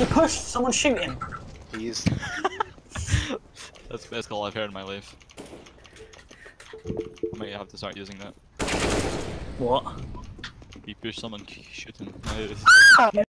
He pushed. Someone shoot him. He's That's the best call I've heard in my life. I might have to start using that. What? He pushed someone, shoot him.